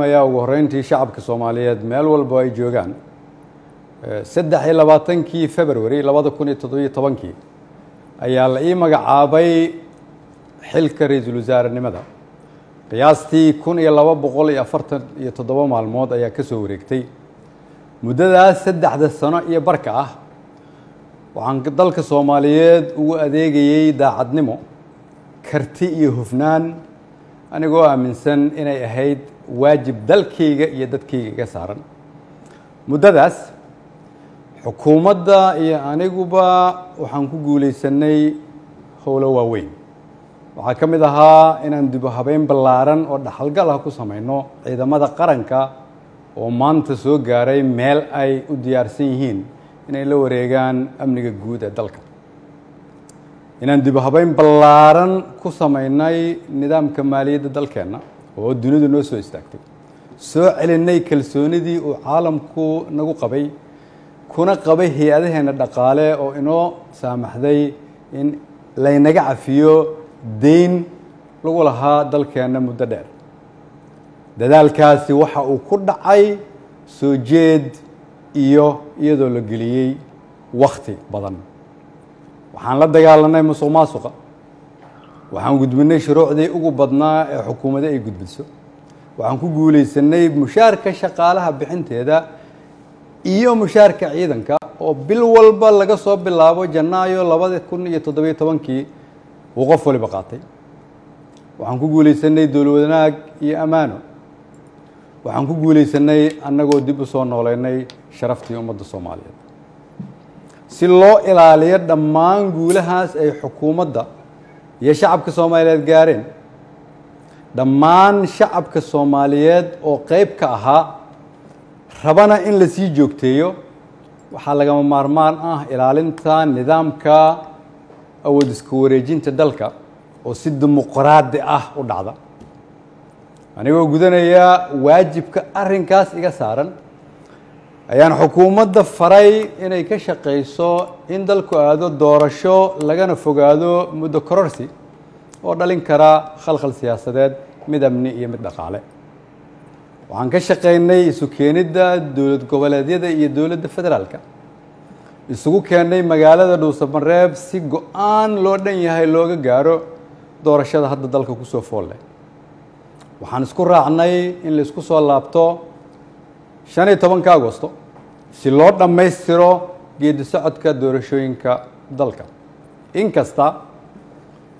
ayaa ugu horreyntii shacabka soomaaliyeed meel walba ay joogaan saddex iyo labaatankii february labada kun iyo toddobiyo tobankii ayaa la ii magacaabay xilka ra'iisul wasaarenimada qiyaastii kun iyo laba boqol iyo afartan iyo toddoba maalmood ayaa ka soo wareegtay. Muddadaas saddexda sano iyo barka ah waxaan dalka soomaaliyeed ugu adeegayey daacadnimo karti iyo hufnaan anigoo aaminsan inay ahayd waajib dalkayga iyo dadkayga iga saaran. Muddadaas xukuumadda iyo aniguba waxaan ku guulaysanay howlo waaweyn. Waxaa ka mid ahaa inaan dibu habeyn ballaaran oo dhaxalgal ah ku samayno ciidamada qaranka oo maanta soo gaaray meel ay u diyaarsan yihiin inay la wareegaan amniga guud ee dalka. Inaan dibu habeyn ballaaran ku samaynay nidaamka maaliyadda dalkeenna oo dunidu noo soo istaagtay. Soo celinay kalsoonidii uu caalamku nagu qabay kuna qabay hay'adaheenna dhaqaale oo inoo saamaxday in laynaga cafiyo deyn lagu lahaa dalkeenna muddo dheer. Dadaalkaasi waxa uu ku dhacay soo jeed iyo iyadoo la geliyey wakti badan. Waxaan la dagaalanay musuq maasuqa waxaan gudbinay shuruucdii ugu badnaa ee xukuumadda ay gudbiso waxaan ku guulaysanay mushaarka shaqaalaha bixinteeda iyo mushaarka ciidanka oo bil walba laga soo bilaabo janaayo labada kun iyo toddobiyo tobankii uu qof waliba qaatay. Waxaan ku guulaysanay dowlad wanaag iyo ammaano waxaan ku guulaysanay annagoo dib u soo nooleynay sharaftii ummadda soomaaliyeed. Si loo ilaaliyo dhammaan guulahaas ay xukuumadda iyo shacabka soomaaliyeed gaareen dhammaan shacabka soomaaliyeed oo qeyb ka ahaa rabana in la sii joogteeyo waxaa lagama maarmaan ah ilaalinta nidaamka awood iska wareejinta dalka oo si dimuqraadi ah u dhacda. Anigoo gudanaya waajibka arrinkaas iga saaran ayaan xukuumadda faray inay ka shaqayso in dalku aado doorasho lagana fogaado muddo kororsi oo dhalin kara khalkhal siyaasadeed mid amni iyo mid dhaqaale. Waxaan ka shaqaynay isu keenidda dowlad goboleedyada iyo dowladda federaalka. Isugu keennay magaalada dhuusamareeb si go'aan loo dhan yahay looga gaaro doorashada hadda dalka ku soo fool leh waxaan isku raacnay in la isku soo laabto shan iyo tobanka agosto si loo dhammaystiro geedi socodka doorashooyinka dalka inkasta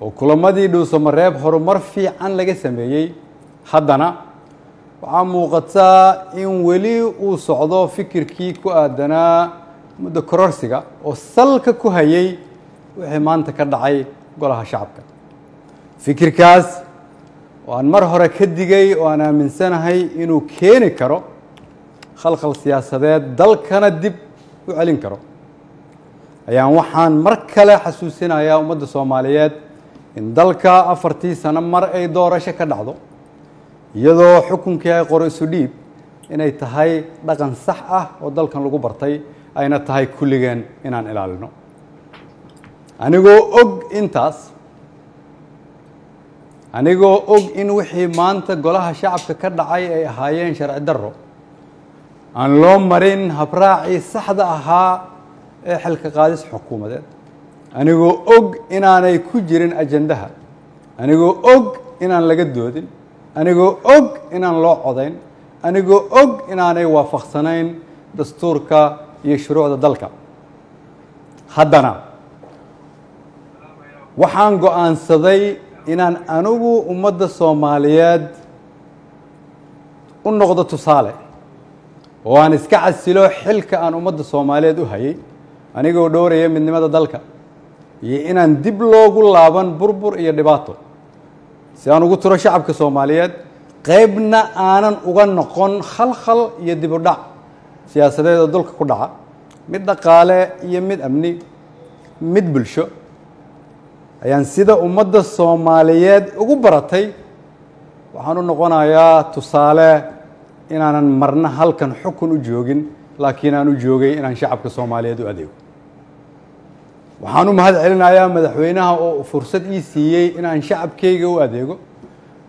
oo kulamadii dhuusamareeb horumar fiican laga sameeyey haddana waxaa muuqataa in weli uu socdo fikirkii ku aadanaa muddo kororsiga oo salka ku hayay wixii maanta ka dhacay golaha shacabka. Fikirkaas oo aan mar hore ka digay oo aan aaminsanahay inuu keeni karo khalkhal siyaasadeed dalkana dib u celin karo. Ayaan waxaan mar kale xasuusinayaa ummadda soomaaliyeed in dalka afartii sano mar ay doorasho ka dhacdo iyadoo xukunkii ay qoro isu dhiib inay tahay dhaqan sax ah oo dalkan lagu bartay ayna tahay kulligeen inaan ilaalino. Anigoo og intaas anigoo og in wixii maanta golaha shacabka ka dhacay ay ahaayeen sharci darro aan loo marin habraacii saxda ahaa ee xilka qaadis xukuumadeed anigoo og inaanay ku jirin ajandaha anigoo og inaan laga doodin. Anigoo og inaan loo codayn. Anigoo og inaanay waafaqsanayn dastuurka iyo shuruucda dalka. Haddana waxaan go'aansaday inaan anigu ummadda soomaaliyeed u noqdo tusaale oo aan iska casilo xilka aan ummadda soomaaliyeed u hayay anigoo dhowraya midnimada dalka iyo inaan dib loogu laaban burbur iyo dhibaato. Si aan ugu turo shacabka soomaaliyeed qeybna aanan uga noqon khalkhal iyo dib dhac siyaasadeed oo dulka ku dhaca. Mid dhaqaale iyo mid amni mid bulsho. Ayaan sida ummadda soomaaliyeed ugu baratay waxaan u noqonayaa tusaale inaanan marna halkan xukun u joogin laakiin aan u joogay inaan shacabka soomaaliyeed u adeego. Waxaan u mahad celinayaa madaxweynaha oo fursad ii siiyey inaan shacabkayga u adeego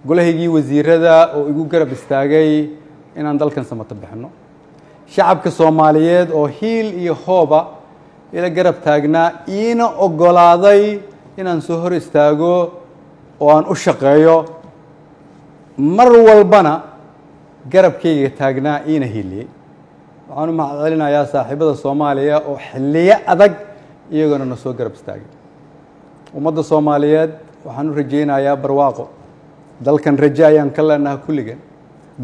golahaygii wasiirada oo igu garab istaagay inaan dalkan samato bixinno. Shacabka soomaaliyeed oo hiil iyo hooba ila garab taagnaa iina oggolaaday inaan soo hor istaago oo aan u shaqeeyo. Mar walbana garabkayga taagnaa iina hiiliyey waxaan u mahad celinayaa saaxiibada soomaaliya oo xilliyo adag iyagona na soo garab istaagay. Ummadda soomaaliyeed waxaan u rajaynayaa barwaaqo. Dalkan raje ayaan ka leenaha kulligeen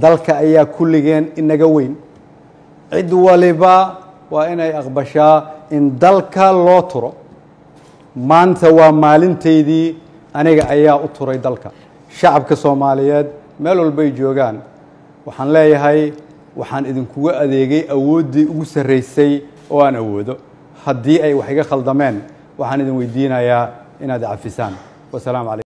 dalka ayaa kulligeen inaga weyn. Cid waliba waa inay aqbashaa in dalka loo turo. Maanta waa maalintaydii aniga ayaa u turay dalka. Shacabka soomaaliyeed meel walbay joogaan waxaan leeyahay waxaan idinkuga adeegay awooddii ugu sarraysay oo aan awoodo. Haddii ay wax iga khaldameen waxaan idin weydiinayaa inaad cafisaan wasalaamu calaykum